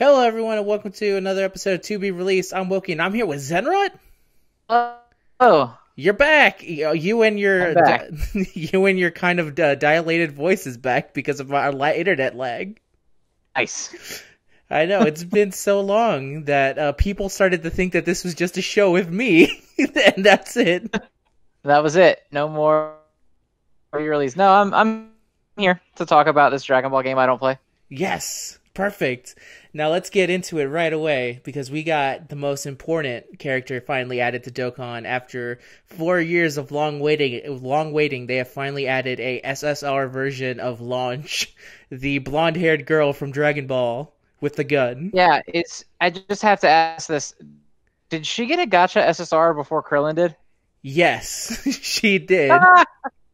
Hello, everyone, and welcome to another episode of To Be Released. I'm Wokey, and I'm here with Zenrot. Oh, You're back. You you and your you and your kind of uh, dilated voice is back because of our la- internet lag. nice. I know it's been so long that uh, people started to think that this was just a show with me, and that's it. That was it. No more release. No, I'm I'm here to talk about this Dragon Ball game I don't play. Yes, perfect. Now let's get into it right away because we got the most important character finally added to Dokkan after four years of long waiting. Long waiting, they have finally added a SSR version of Launch, the blonde-haired girl from Dragon Ball with the gun. Yeah, it's. I just have to ask this: Did she get a Gotcha SSR before Krillin did? Yes, she did.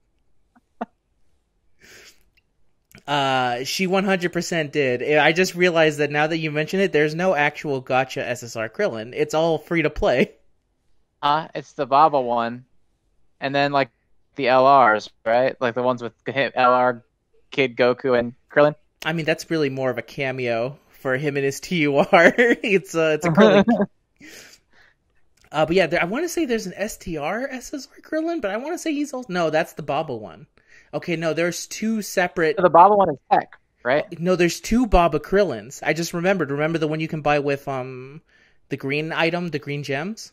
Uh, she 100% did. I just realized that now that you mention it, there's no actual gotcha SSR Krillin. It's all free to play. Uh, it's the Baba one, and then like the LRs, right? Like the ones with LR, Kid Goku, and Krillin. I mean, that's really more of a cameo for him and his TUR. it's a it's a Krillin. uh, but yeah, there, I want to say there's an STR SSR Krillin, but I want to say he's also no, that's the Baba one. Okay, no, there's two separate. the Baba one is Tech, right? No, there's two Baba Krillins. I just remembered. Remember the one you can buy with um the green item, the green gems?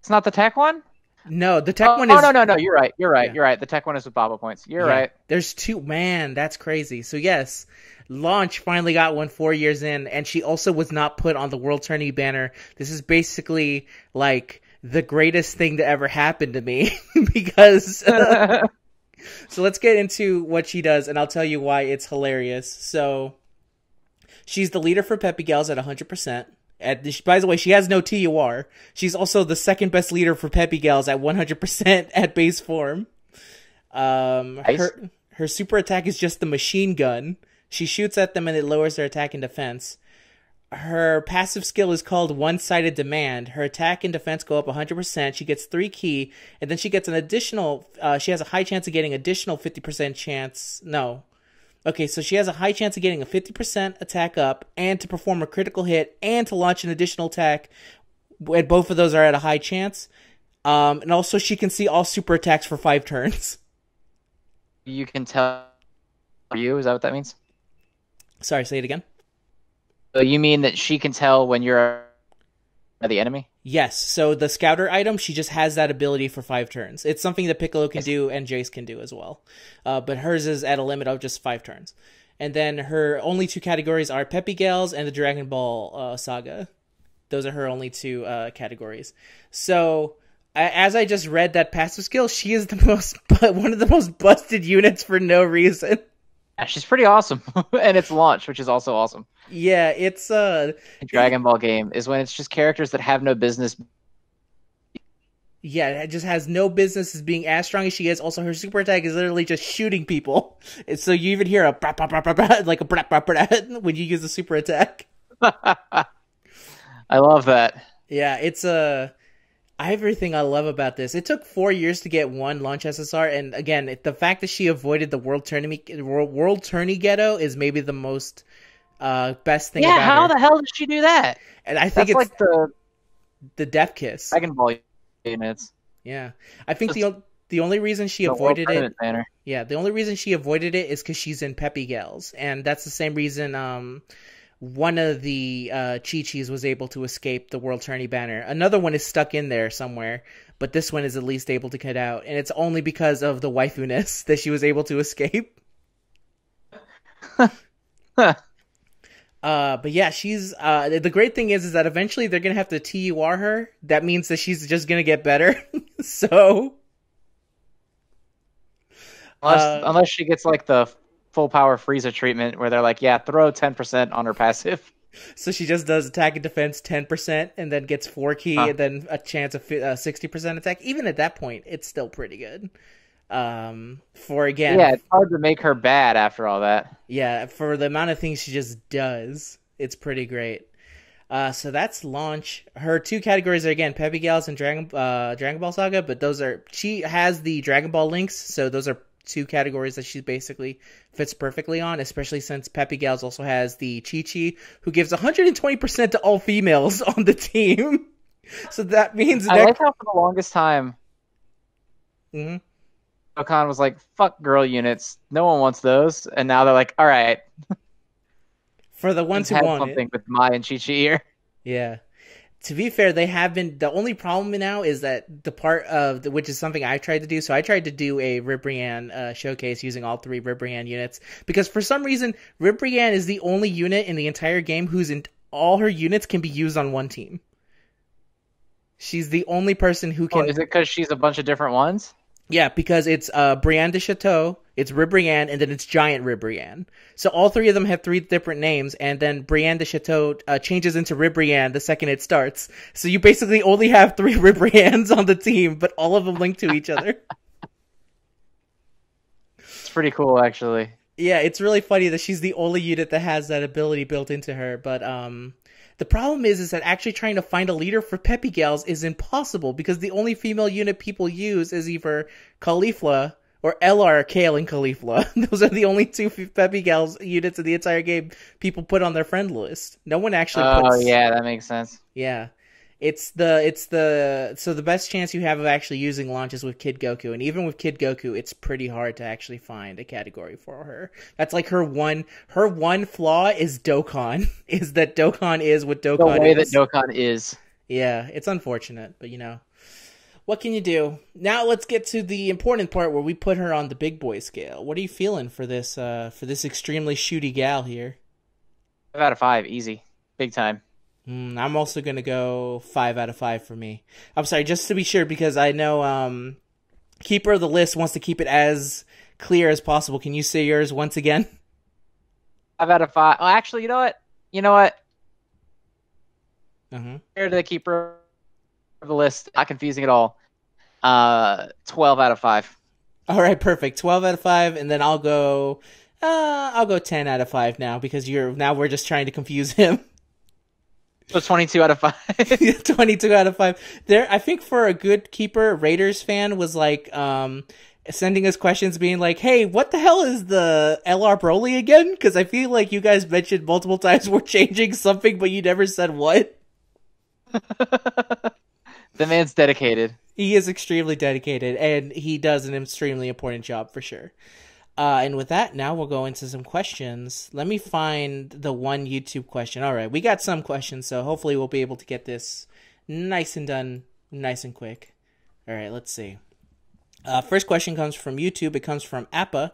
It's not the Tech one. No, the tech oh, one oh, is Oh no, no, no. You're right. You're right. Yeah. You're right. The Tech one is with Baba points. You're Yeah. right. There's two. Man, that's crazy. So yes, launch finally got one four years in, and she also was not put on the World Tourney banner. This is basically like the greatest thing to ever happen to me because. so let's get into what she does, and I'll tell you why it's hilarious. So she's the leader for Peppy Gals at 100%. At the, by the way, she has no TUR. She's also the second best leader for Peppy Gals at 100% at base form. Um, Nice. her her super attack is just the machine gun. She shoots at them and it lowers their attack and defense. Her passive skill is called One Sided Demand. Her attack and defense go up 100%. She gets three key, and then she gets an additional. Uh, she has a high chance of getting additional 50% chance. No. Okay, so she has a high chance of getting a 50% attack up, and to perform a critical hit, and to launch an additional attack. And both of those are at a high chance. Um, and also, she can see all super attacks for five turns. you can tell you is that what that means Sorry, say it again. So you mean that she can tell when you're the enemy Yes, so the scouter item, she just has that ability for five turns. It's something that Piccolo can do and Jace can do as well. Uh, but hers is at a limit of just five turns. And then her only two categories are Peppy Gals and the Dragon Ball uh, Saga. Those are her only two uh, categories. So, as I just read that passive skill, she is the most, but one of the most busted units for no reason. Yeah, she's pretty awesome and it's launch which is also awesome Yeah, it's uh, a dragon ball game is when it's just characters that have no business Yeah, it just has no business as being as strong as she is. Also, her super attack is literally just shooting people. And so you even hear a brap, brap, brap, brap, like a brap, brap, brap, when you use the super attack. i love that Yeah, it's a everything I love about this. It took four years to get one launch SSR, and again, it- the fact that she avoided the world tourney world, world tourney ghetto is maybe the most uh best thing yeah how her. the hell did she do that and I think that's it's like the the death kiss. dragon ball units Yeah, I think the the only reason she avoided it banner. Yeah, the only reason she avoided it is because she's in Peppy Gals, and that's the same reason um, one of the uh, Chi Chis was able to escape the World Tourney banner. Another one is stuck in there somewhere, but this one is at least able to get out, and it's only because of the waifu-ness that she was able to escape. Uh, but yeah, she's uh, the great thing is is that eventually they're gonna have to TUR her. That means that she's just gonna get better. so unless Uh, unless she gets like the full power Frieza treatment where they're like yeah throw 10% on her passive So she just does attack and defense 10% and then gets 4 key Huh. and then a chance of uh, 60% attack. Even at that point, it's still pretty good. Um, for again, yeah it's hard to make her bad after all that yeah, for the amount of things she just does, it's pretty great. Uh, so that's launch. Her two categories are again Peppy Gals and Dragon uh, Dragon Ball Saga, but those are she has the Dragon Ball links, so those are two categories that she basically fits perfectly on, especially since Peppy Gals also has the Chi Chi, who gives 120% to all females on the team. so that means I that. like how for the longest time, Mhm. Dokkan was like, "Fuck girl units, no one wants those," and now they're like, "All right, For the ones who want it. something with Mai and Chi Chi here." Yeah. To be fair, they have been. The only problem now is that the part of the, which is something I tried to do. So I tried to do a Ribrianne uh, showcase using all three Ribrianne units because for some reason Ribrianne is the only unit in the entire game whose in, all her units can be used on one team. She's the only person who Oh, can. is it because she's a bunch of different ones? Yeah, because it's uh, Brienne de Chateau, it's Ribrianne, and then it's Giant Ribrianne. So all three of them have three different names, and then Brienne de Chateau uh, changes into Ribrianne the second it starts. So you basically only have three Ribriannes on the team, but all of them link to each other. It's pretty cool, actually. yeah, it's really funny that she's the only unit that has that ability built into her. But um, the problem is, is that actually trying to find a leader for Peppy Gals is impossible because the only female unit people use is either Caulifla or LR, Kale, and Caulifla. Those are the only two Peppy Gals units in the entire game people put on their friend list. No one actually puts. Oh puts. yeah, that makes sense. Yeah. It's the it's the so the best chance you have of actually using launches with Kid Goku, and even with Kid Goku, it's pretty hard to actually find a category for her. That's like her one her one flaw is Dokkan, is that Dokkan is what The Dokkan way that is. Dokkan is. yeah, it's unfortunate, but you know, what can you do? Now let's get to the important part where we put her on the big boy scale. What are you feeling for this uh for this extremely shooty gal here? Five out of five, easy, big time. Mm, I'm also gonna go five out of five for me. I'm sorry, just to be sure, because I know um, keeper of the list wants to keep it as clear as possible. Can you say yours once again? Five out of five. Oh, actually, you know what? You know what? Uh-huh. To the keeper of the list, not confusing at all. Uh, twelve out of five. All right, perfect. Twelve out of five, and then I'll go. Uh, I'll go ten out of five now because you're now we're just trying to confuse him. So twenty-two out of five. 22 out of 5 there i think for a good keeper raiders fan was like um sending us questions being like hey what the hell is the lr broly again because i feel like you guys mentioned multiple times we're changing something but you never said what the man's dedicated. he is extremely dedicated and he does an extremely important job for sure uh, and with that, now we'll go into some questions. Let me find the one YouTube question. All right, we got some questions, so hopefully we'll be able to get this nice and done, nice and quick. All right, let's see. Uh, first question comes from YouTube. It comes from Appa,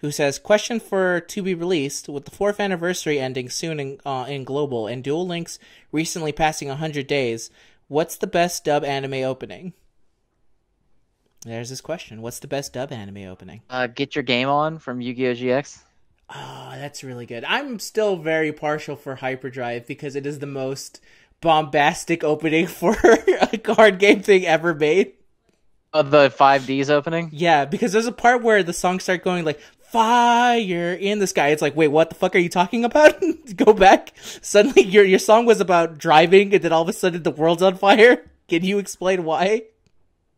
who says, "Question for to be released with the fourth anniversary ending soon in uh, in global and Duel Links recently passing hundred days. What's the best dub anime opening?" There's this question. What's the best dub anime opening? Uh, get your game on from Yu-Gi-Oh GX. Oh, that's really good. I'm still very partial for Hyperdrive because it is the most bombastic opening for a card game thing ever made. Oh, the five Ds opening. Yeah, because there's a part where the songs start going like fire in the sky. It's like, wait, what the fuck are you talking about? Go back. Suddenly your your song was about driving and then all of a sudden the world's on fire. Can you explain why?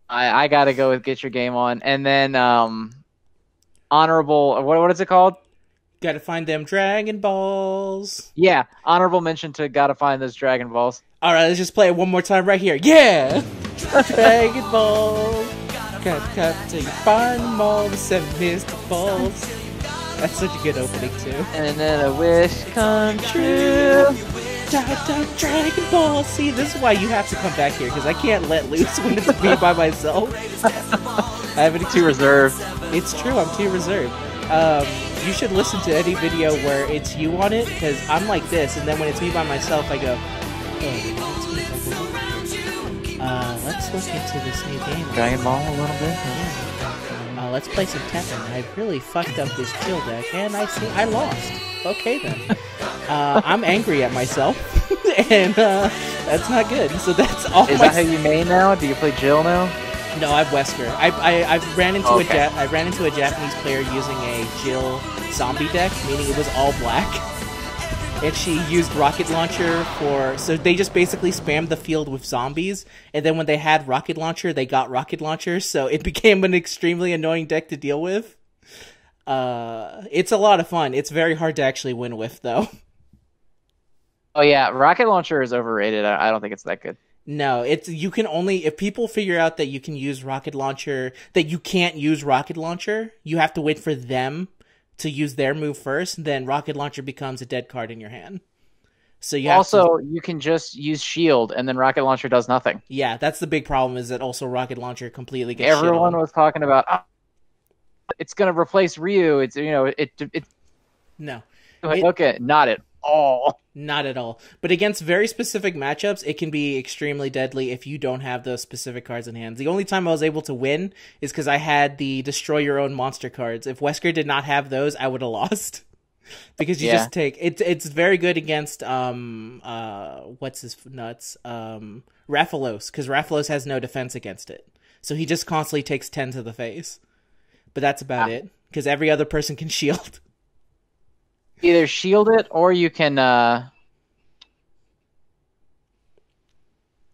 I I gotta go with get your game on, and then um, honorable. What what is it called? Gotta find them Dragon Balls. Yeah, honorable mention to gotta find those Dragon Balls. All right, let's just play it one more time right here. Yeah, Dragon Ball. Cut, cut till you find them all the seven mystic balls. That's such a good opening too. And then a wish come true. Da, da, Dragon Ball. See, this is why you have to come back here because I can't let loose when it's me by myself. I have an Too reserved. It's true. I'm too reserved. Um, you should listen to any video where it's you on it because I'm like this, and then when it's me by myself, I go. "Oh. Uh, let's look into this new game. Dragon Ball a little bit. Yeah. Uh, let's play some Tekken. I really fucked up this Jill deck, and I see I lost. Okay then. Uh, I'm angry at myself, and uh, that's not good. So that's all. Is that how you main now? Do you play Jill now? no, I have Wesker. I I I ran into a ja- I ran into a Japanese player using a Jill zombie deck, meaning it was all black. And she used rocket launcher for so they just basically spammed the field with zombies, and then when they had rocket launcher, they got rocket launcher, so it became an extremely annoying deck to deal with. Uh, it's a lot of fun. It's very hard to actually win with, though. Oh yeah, rocket launcher is overrated. I, I don't think it's that good. No, it's you can only if people figure out that you can use rocket launcher that you can't use rocket launcher, you have to wait for them to use their move first, then rocket launcher becomes a dead card in your hand. So you also, to, you can just use shield, and then rocket launcher does nothing. yeah, that's the big problem is that also rocket launcher completely gets Everyone was talking about "Ah, it's gonna replace Ryu. It's you know it it No, like, It- okay, not at all. not at all. But against very specific matchups, it can be extremely deadly if you don't have those specific cards in hand. The only time I was able to win is because I had the destroy your own monster cards. If Wesker did not have those, I would have lost. because you Yeah. just take it's it's very good against um uh what's his nuts um Rathalos because Rathalos has no defense against it, so he just constantly takes ten to the face. But that's about Ah. it because every other person can shield. Either shield it or you can uh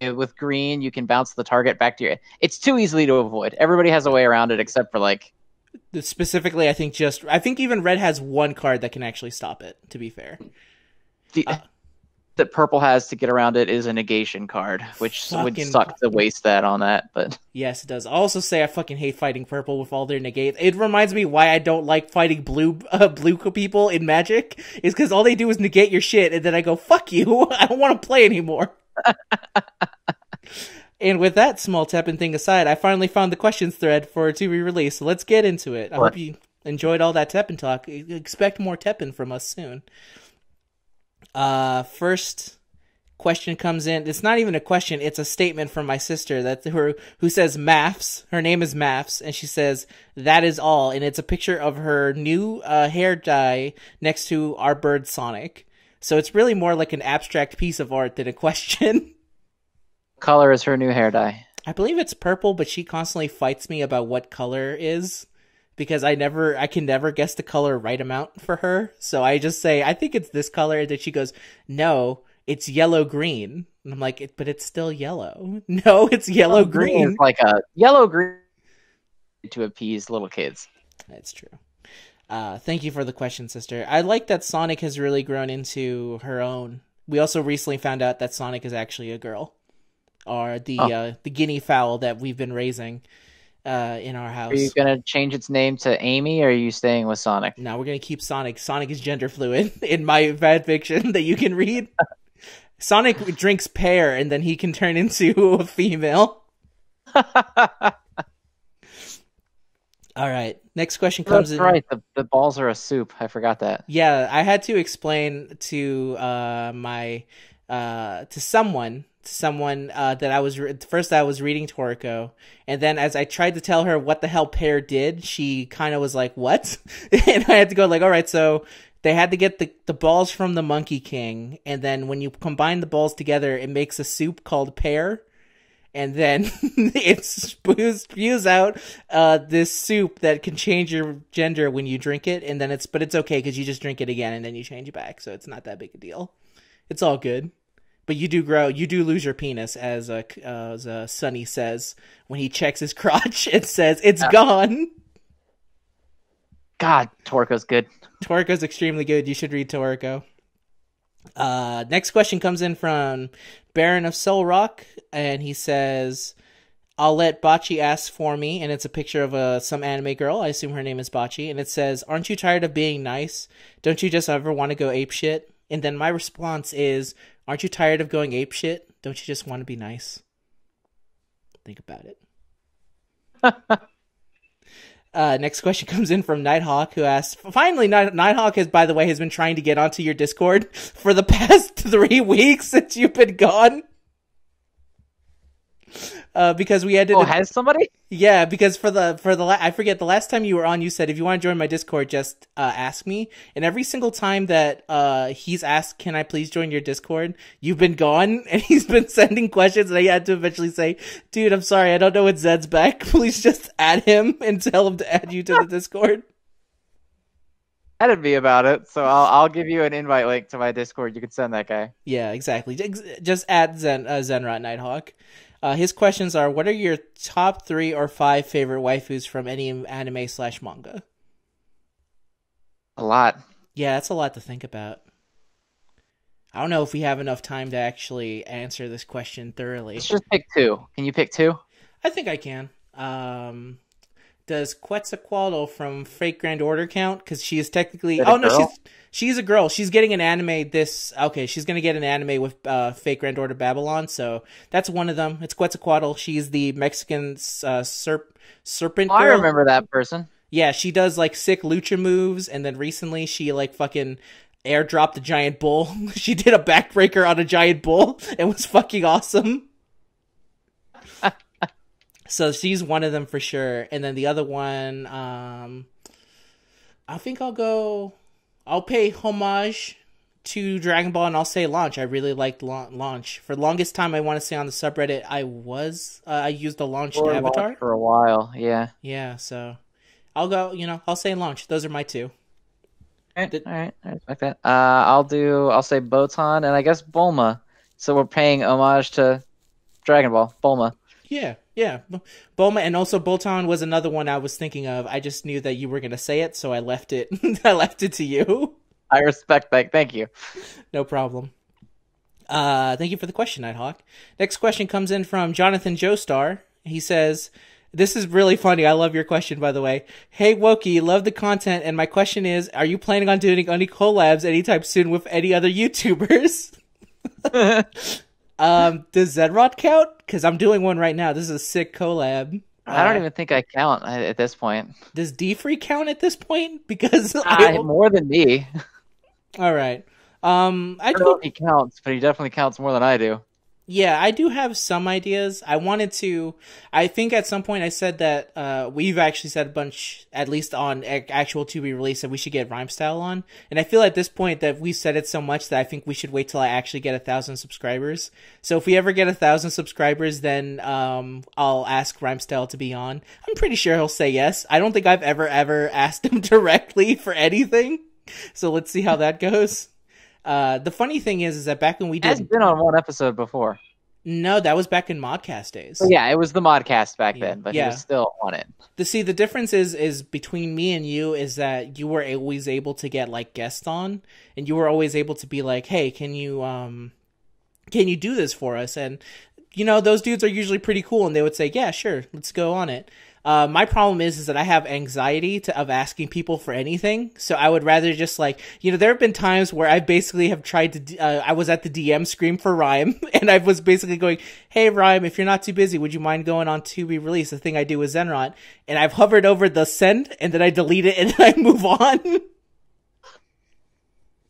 with green you can bounce the target back to your it's too easily to avoid everybody has a way around it except for like Specifically, I think just I think even red has one card that can actually stop it. To be fair, the Uh, that purple has to get around it is a negation card which would suck to waste that on that but yes, it does. I'll also say I fucking hate fighting purple with all their negates. It reminds me why I don't like fighting blue uh, blue people in Magic is because all they do is negate your shit, and then I go fuck you. I don't want to play anymore. and with that small Teppen thing aside, I finally found the questions thread for to be released. So let's get into it. I hope you enjoyed all that Teppen talk. Expect more Teppen from us soon. Uh, first question comes in. It's not even a question; it's a statement from my sister that who who says Maths. Her name is Maths, and she says that is all. And it's a picture of her new uh, hair dye next to our bird Sonic. So it's really more like an abstract piece of art than a question. color is her new hair dye I believe it's purple, but she constantly fights me about what color is because I never I can never guess the color right amount for her. So I just say I think it's this color and then she goes, "No, it's yellow green." And I'm like, "It- "But it's still yellow." No, it's yellow green. is like a yellow green to appease little kids That's true. Uh, thank you for the question, sister. I like that Sonic has really grown into her own. We also recently found out that Sonic is actually a girl, or the Oh. uh, the guinea fowl that we've been raising uh, in our house. are you gonna change its name to amy or are you staying with sonic No, we're gonna keep Sonic. Sonic is gender fluid in my fan fiction that you can read. Sonic drinks pear and then he can turn into a female. All right, next question comes That's in. right. The, the balls are a soup. I forgot that. Yeah, I had to explain to uh, my uh, to someone someone uh, that I was re- first I was reading Toriko, and then as I tried to tell her what the hell pear did, she kind of was like, "What?" and I had to go like, "All right, so." They had to get the, the balls from the Monkey King, and then when you combine the balls together, it makes a soup called pear and then it spews, spews out uh, this soup that can change your gender when you drink it, and then it's but it's okay because you just drink it again and then you change it back, so it's not that big a deal. It's all good, but you do grow, you do lose your penis, as uh, as uh, Sunny says when he checks his crotch. It says it's gone. God, Toriko's good. Toriko's extremely good. You should read Toriko. Uh, next question comes in from Baron of Soul Rock, and he says, "I'll let Bachi ask for me," and it's a picture of a some anime girl. I assume her name is Bachi, and it says, "Aren't you tired of being nice? Don't you just ever want to go ape shit?" And then my response is, "Aren't you tired of going ape shit? Don't you just want to be nice?" Think about it. Uh, next question comes in from Nighthawk, who asks, "Finally, Night- Nighthawk has, by the way, has been trying to get onto your Discord for the past three weeks since you've been gone." Uh, because we had to, Oh, has somebody? yeah, because for the for the la- I forget the last time you were on, you said if you want to join my Discord, just uh, ask me. And every single time that uh, he's asked, "Can I please join your Discord?" You've been gone, and he's been sending questions, and I had to eventually say, "Dude, I'm sorry, I don't know when Zed's back. Please just add him and tell him to add you to the Discord." Added me about it, so I'll I'll give you an invite link to my Discord. You can send that guy. Yeah, exactly. Just- add Zen uh, Zenrot Nighthawk. Uh, his questions are: What are your top three or five favorite waifus from any anime slash manga? a lot. Yeah, that's a lot to think about. I don't know if we have enough time to actually answer this question thoroughly. Let's just pick two. Can you pick two? I think I can. Um, does Quetzalcoatl from Fate Grand Order count? Because she is technically. Is Oh no, girl? she's she's a girl. She's getting an anime. This okay. She's gonna get an anime with uh, Fate Grand Order Babylon. So that's one of them. It's Quetzalcoatl. She's the Mexican uh, serp serpent. Oh, I remember that person. Yeah, she does like sick lucha moves, and then recently she like fucking airdropped a giant bull. she did a backbreaker on a giant bull and was fucking awesome. So she's one of them for sure, and then the other one, um, I think I'll go. I'll pay homage to Dragon Ball, and I'll say launch. I really liked La- launch for the longest time. I want to say on the subreddit, I was uh, I used the launch Or avatar. watched for a while. Yeah. Yeah, so I'll go. You know, I'll say launch. Those are my two. All right, Did- all right, I respect that. Uh, I'll do. I'll say Botan and I guess Bulma. So we're paying homage to Dragon Ball. Bulma. Yeah, yeah. B- Bulma and also Botan was another one I was thinking of. I just knew that you were gonna say it, so I left it. I left it to you. I respect that. Thank you. No problem. Uh, thank you for the question, Nighthawk. Next question comes in from Jonathan Joestar. He says, "This is really funny. I love your question, by the way. Hey Wokey, love the content, and my question is: Are you planning on doing any collabs anytime soon with any other YouTubers? um, does Zenrot count? Because I'm doing one right now. This is a sick collab. I don't Uh, even think I count at this point. Does Deefy count at this point? Because I, I, more than me. all right. Um, I I don't know if he counts, but he definitely counts more than I do. Yeah, I do have some ideas. I wanted to. I think at some point I said that uh, we've actually said a bunch, at least on actual to be released, that we should get Rhyme Style on. And I feel at this point that we've said it so much that I think we should wait till I actually get a thousand subscribers. So if we ever get a thousand subscribers, then um, I'll ask Rhyme Style to be on. I'm pretty sure he'll say yes. I don't think I've ever ever asked him directly for anything. So let's see how that goes. Uh, the funny thing is, is that back when we did, Has been on one episode before. no, that was back in Modcast days. So yeah, it was the modcast back Yeah. then, but Yeah. he was still on it. The see the difference is is between me and you is that you were always able to get like guests on and you were always able to be like, "Hey, can you um can you do this for us?" And you know, those dudes are usually pretty cool and they would say, "Yeah, sure. Let's go on it." Uh, my problem is is that I have anxiety to, of asking people for anything, so I would rather just like you know there have been times where I basically have tried to uh, I was at the DM scream for Rhyme and I was basically going, "Hey Rhyme, if you're not too busy, would you mind going on to be released?" The thing I do with Zenrot, and I've hovered over the send and then I delete it and then I move on.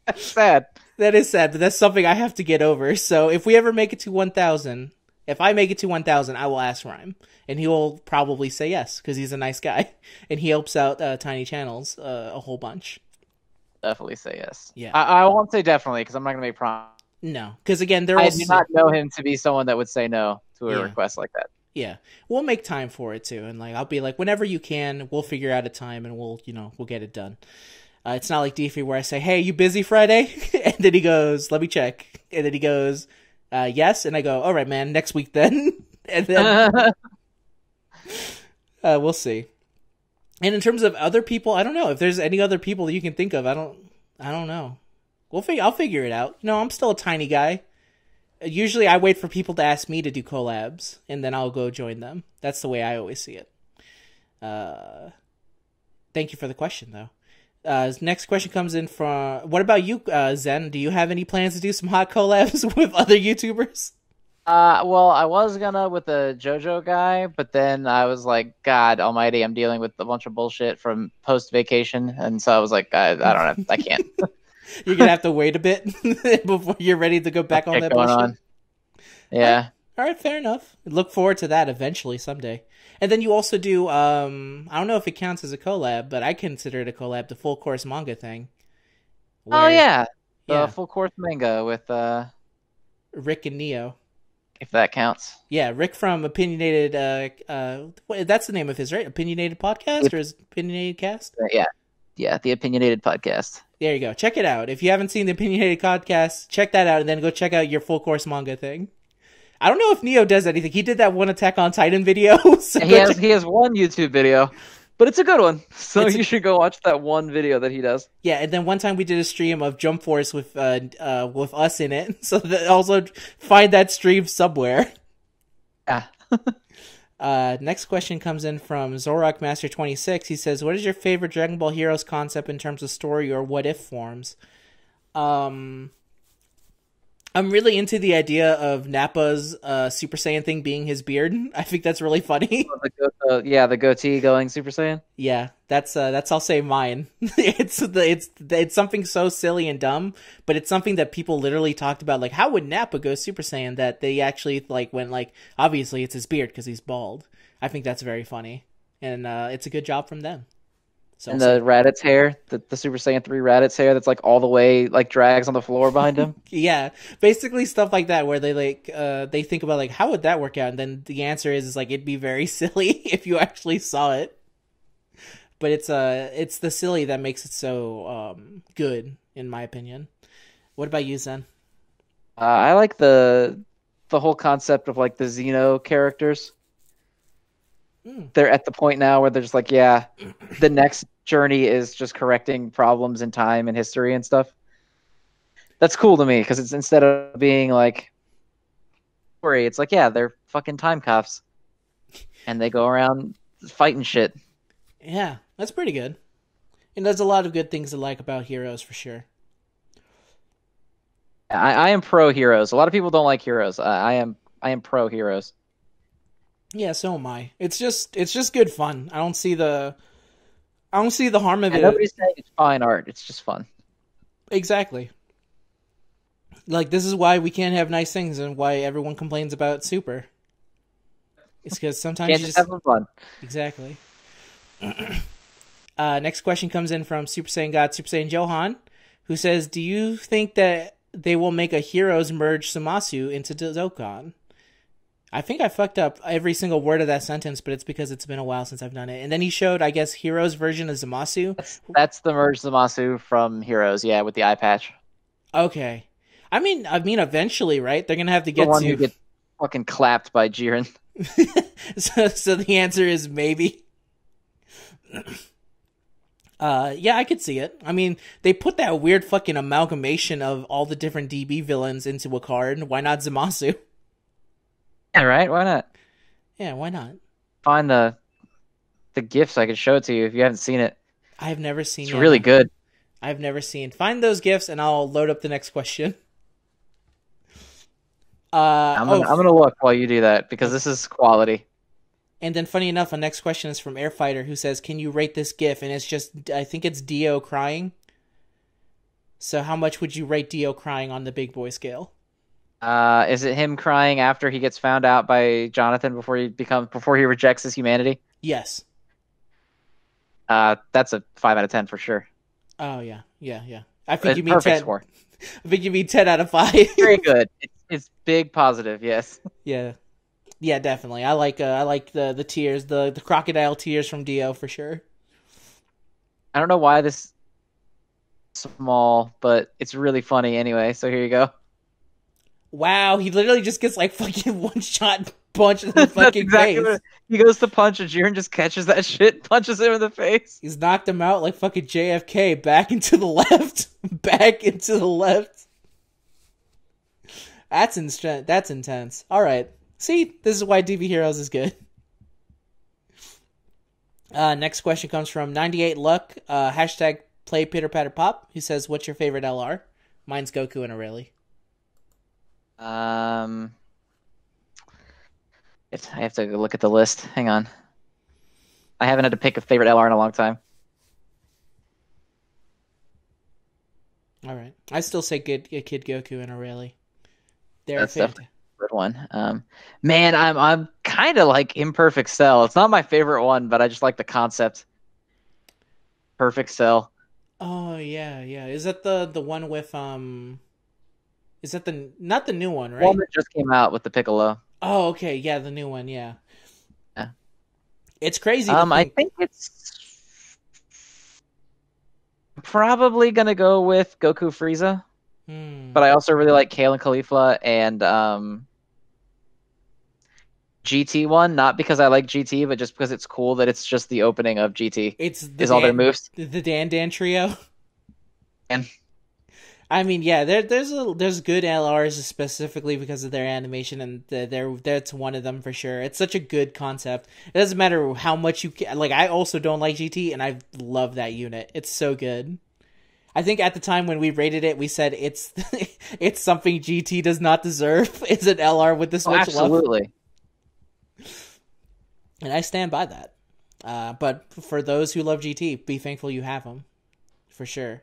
That's sad. that is sad, but that's something I have to get over. So if we ever make it to 1,000, if I make it to 1,000, I will ask Rhyme, and he will probably say yes because he's a nice guy and he helps out uh, Tiny Channels uh, a whole bunch. Definitely say yes. Yeah. I, I won't say definitely because I'm not gonna make prom. No, because again, they're I also do not know him to be someone that would say no to a Yeah. request like that. yeah. We'll make time for it too, and like I'll be like, whenever you can, we'll figure out a time and we'll you know we'll get it done. Uh, it's not like Deefy where I say, "Hey, you busy Friday?" and then he goes, "Let me check," and then he goes, uh, "Yes," and I go, "All right, man, next week then." and then Uh, we'll see. And in terms of other people, I don't know if there's any other people that you can think of. I don't. I don't know. We'll figure. I'll figure it out. No, I'm still a tiny guy. Usually, I wait for people to ask me to do collabs, and then I'll go join them. That's the way I always see it. Uh, thank you for the question, though. Uh, next question comes in from. What about you, uh, Zen? Do you have any plans to do some hot collabs with other YouTubers? Uh, well, I was gonna with the JoJo guy, but then I was like, God Almighty, I'm dealing with a bunch of bullshit from post vacation, and so I was like, I, I don't know, I can't You're gonna have to wait a bit before you're ready to go back on that bullshit. on. Yeah, All right, fair enough. Look forward to that eventually someday. And then you also do um I don't know if it counts as a collab, but I consider it a collab, the full course manga thing. oh yeah, the Yeah. full course manga with uh, Rick and Neo. if that counts. Yeah, Rick from Opinionated uh uh that's the name of his, right? Opinionated podcast or is Opinionated Cast? Uh, Yeah, yeah, the opinionated podcast. There you go. Check it out. If you haven't seen the Opinionated podcast, check that out and then go check out your full course manga thing. I don't know if Neo does anything. He did that one Attack on Titan video. so He has he has one YouTube video. but it's a good one. So It's a- you should go watch that one video that he does. Yeah, and then one time we did a stream of Jump Force with uh uh with us in it. So that also find that stream somewhere. Yeah. Uh, next question comes in from Zorak Master twenty six. He says, "What is your favorite Dragon Ball Heroes concept in terms of story or what if forms?" Um, I'm really into the idea of Nappa's uh, Super Saiyan thing being his beard. I think that's really funny. The go- uh, yeah, the goatee going Super Saiyan. yeah, that's uh, that's I'll say mine. it's the it's it's something so silly and dumb, but it's something that people literally talked about. Like, how would Nappa go Super Saiyan? That they actually like went like, obviously it's his beard because he's bald. I think that's very funny, and uh, it's a good job from them. And the Raditz hair, the, the Super Saiyan 3 Raditz hair that's like all the way like drags on the floor behind him. yeah, basically stuff like that where they like uh, they think about like how would that work out, and then the answer is is like it'd be very silly if you actually saw it. But it's uh it's the silly that makes it so um good in my opinion. What about you, Zen? Uh, I like the the whole concept of like the Xeno characters. Mm. They're at the point now where they're just like, yeah, the next journey is just correcting problems in time and history and stuff. That's cool to me because it's instead of being like story, it's like, yeah, they're fucking time cops, and they go around fighting shit. Yeah, that's pretty good. And there's a lot of good things to like about Heroes for sure. I, I am pro heroes. A lot of people don't like heroes. I, I am I am pro heroes. Yeah, so am I. It's just it's just good fun. I don't see the I don't see the harm of And it. nobody's saying it's fine art. It's just fun. Exactly. Like this is why we can't have nice things and why everyone complains about Super. It's because sometimes you just just have fun. exactly. uh, next question comes in from Super Saiyan God Super Saiyan Johan, who says, "Do you think that they will make a Heroes merge Zamasu into Dokkan?" I think I fucked up every single word of that sentence, but it's because it's been a while since I've done it. And then he showed, I guess, Heroes version of Zamasu. That's, that's the merged Zamasu from Heroes. Yeah, with the eye patch. Okay. I mean, I mean, eventually, right? They're gonna have to The get one to. who gets fucking clapped by Jiren. so, so the answer is maybe. Uh, yeah, I could see it. I mean, they put that weird fucking amalgamation of all the different DB villains into a card. Why not Zamasu? Yeah, right. Why not? Yeah, why not? Find the the gifts. I could show it to you if you haven't seen it. I've never seen. It's really good. I've never seen. Find those gifts, and I'll load up the next question. Uh, I'm oh, gonna, I'm gonna look while you do that because this is quality. And then, funny enough, the next question is from Airfighter, who says, "Can you rate this GIF?" And it's just, I think it's Dio crying. So, how much would you rate Dio crying on the big boy scale? Uh, is it him crying after he gets found out by Jonathan before he becomes before he rejects his humanity? Yes. Uh, that's a five out of ten for sure. Oh yeah, yeah, yeah. I think It's you mean perfect ten. score. I think you mean ten out of five. Very good. It's, it's big positive. Yes. yeah, yeah, definitely. I like, uh, I like the the tears, the the crocodile tears from Dio for sure. I don't know why this small, but it's really funny anyway. So here you go. Wow, he literally just gets like fucking one shot punch in the fucking exactly face. what he goes to punch and Jiren just catches that shit, punches him in the face. He's knocked him out like fucking JFK back into the left, back into the left. That's in- that's intense. All right. See, this is why DB Heroes is good. Uh, next question comes from 98 Luck, uh, hashtag play pitter patter pop. He says, What's your favorite LR? Mine's Goku and Arale. Um, it's, I have to look at the list. Hang on. I haven't had to pick a favorite LR in a long time. All right. I still say good, Kid Goku and Arale. They're That's definitely a good one. Um, man, I'm I'm kind of like Imperfect Cell. It's not my favorite one, but I just like the concept. Perfect Cell. Oh yeah, yeah. Is that the the one with um? Is that the not the new one, right? One that just came out with the Piccolo. Oh, okay, yeah, the new one, yeah. Yeah. It's crazy. Um, I think- think it's probably gonna go with Goku Frieza, Hmm. but I also really like Kale and Caulifla and um GT one, not because I like GT, but just because it's cool that it's just the opening of GT. It's the Is all their moves. the Dan Dan trio. And I mean, yeah, there, there's a, there's good LRs specifically because of their animation, and the, they're that's one of them for sure. It's such a good concept. It doesn't matter how much you ca- like. I also don't like GT, and I love that unit. It's so good. I think at the time when we rated it, we said it's it's something GT does not deserve. Is an LR with this oh, much love, absolutely. and I stand by that. Uh, but for those who love GT, be thankful you have them, for sure.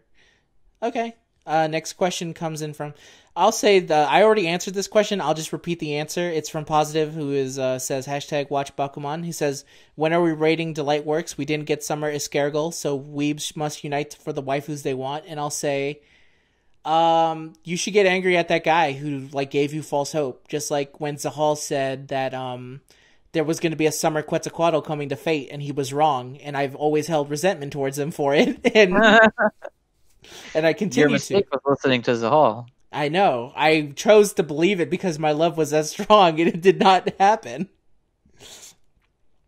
Okay. Uh, next question comes in from. I'll say the. I already answered this question. I'll just repeat the answer. It's from Positive, who is uh, says hashtag Watch Bakuman. He says, "When are we rating Delight Works? We didn't get Summer Escargot, so weebs must unite for the waifus they want." And I'll say, um, you should get angry at that guy who like gave you false hope, just like when Zahal said that um there was going to be a Summer Quetzalcoatl coming to Fate, and he was wrong, and I've always held resentment towards him for it, and and I Your continue to. mistake was listening to Zahal. I know. I chose to believe it because my love was as strong and it did not happen.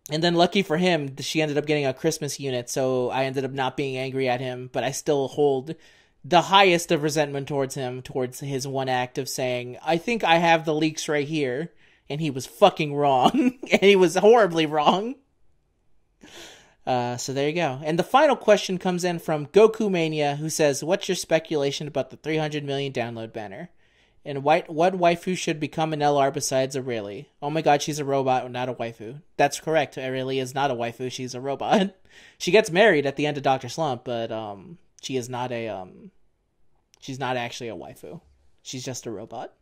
And then lucky for him, she ended up getting a Christmas unit, so I ended up not being angry at him, but I still hold the highest of resentment towards him, towards his one act of saying, I think I have the leaks right here, and he was fucking wrong. and he was horribly wrong. Uh, so there you go. And the final question comes in from Goku Mania, who says, "What's your speculation about the 300 million download banner? And what waifu should become an LR besides Arale? Oh my God, she's a robot, not a waifu. That's correct. Arale is not a waifu. She's a robot. she gets married at the end of Doctor Slump, but um, she is not a um, she's not actually a waifu. She's just a robot."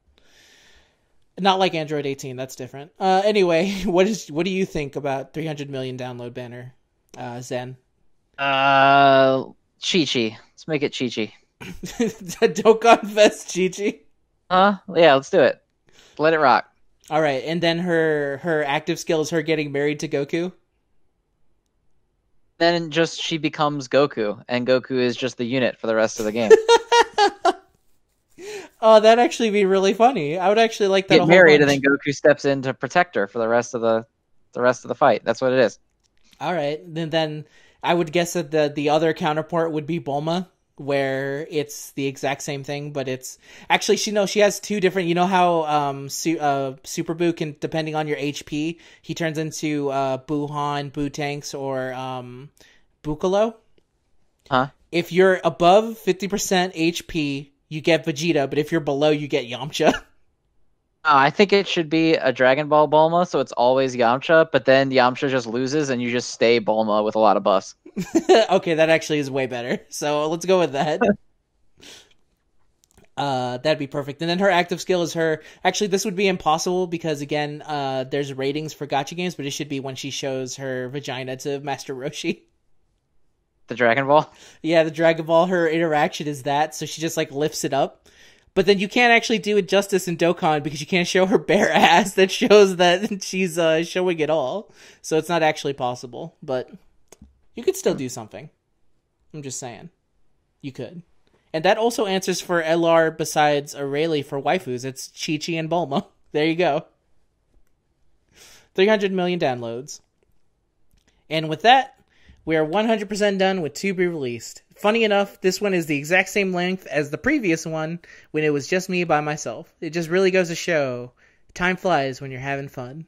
Not like Android 18, that's different. Uh, anyway, what is what do you think about 300 million download banner? Uh, Zen. Uh, Chi Chi. Let's make it Chi Chi. Dokkan Fest Chi Chi. Huh? Yeah, let's do it. Let it rock. All right, and then her her active skill is her getting married to Goku. Then just she becomes Goku, and Goku is just the unit for the rest of the game. Oh, that'd actually be really funny. I would actually like that. Get married, and then Goku steps in to protect her for the rest of the the rest of the fight. That's what it is. All right, then then I would guess that the the other counterpart would be Bulma, where it's the exact same thing, but it's actually she no she has two different. You know how um Su- uh, Super Buu can depending on your HP, he turns into uh Buhan, Buu Tanks, or um Bukalo. Huh? If you're above fifty percent HP, you get Vegeta, but if you're below, you get Yamcha. Oh, I think it should be a Dragon Ball Bulma, so it's always Yamcha, but then Yamcha just loses, and you just stay Bulma with a lot of buffs. okay, that actually is way better. So let's go with that. uh, that'd be perfect. And then her active skill is her. Actually, this would be impossible because again, uh, there's ratings for gotcha games, but it should be when she shows her vagina to Master Roshi. The Dragon Ball. Yeah, the Dragon Ball, her interaction is that, so she just like lifts it up. But then you can't actually do it justice in Dokkan because you can't show her bare ass that shows that she's uh, showing it all. So it's not actually possible. But you could still do something. I'm just saying. You could. And that also answers for LR besides Arale for waifus. It's Chi Chi and Bulma. There you go. 300 million downloads. And with that, we are 100% done with To Be Released. Funny enough, this one is the exact same length as the previous one when it was just me by myself. It just really goes to show time flies when you're having fun.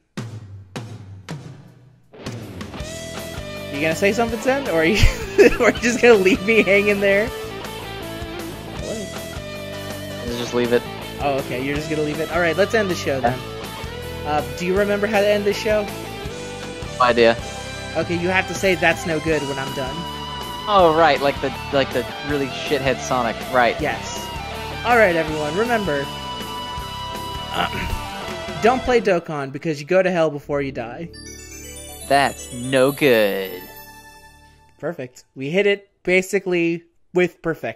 You gonna say something, Zen? Or are you, or are you just gonna leave me hanging there? What? Just leave it. Oh, okay, you're just gonna leave it? Alright, let's end the show then. Uh, do you remember how to end the show? No idea. Okay, you have to say that's no good when I'm done. Oh right, like the like the really shithead Sonic. Right. Yes. Alright, everyone, remember uh, don't play Dokkan because you go to hell before you die. That's no good. Perfect. We hit it basically with perfection.